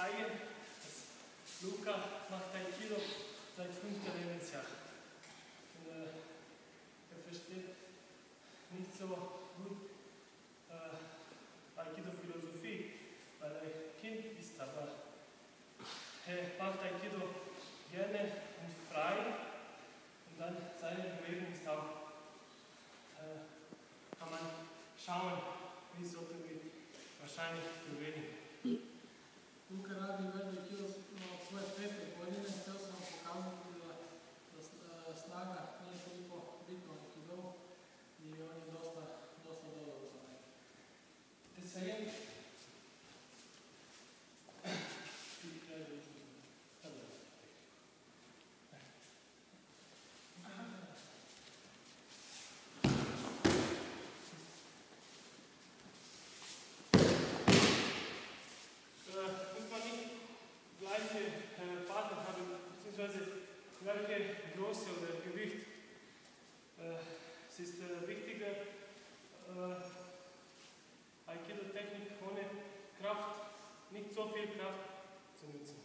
zeigen, dass Luca macht Aikido seit fünfter Lebensjahr. Und, äh, er versteht nicht so gut äh, Aikido-Philosophie, weil er Kind ist, aber er macht Aikido gerne und frei und dann seine Bewegung ist auch, äh, kann man schauen, wie sollten wir wahrscheinlich bewegen. Luka radi velik kilo od svoje pete godine, htio sam vam pokazati da, snaga nije toliko bitna u kidovu i on je dosta gleiche Größe oder Gewicht. Äh, es ist äh, wichtiger, äh, Aikido-Technik ohne Kraft, nicht so viel Kraft zu nutzen,